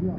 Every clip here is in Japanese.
掉，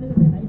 little bit. I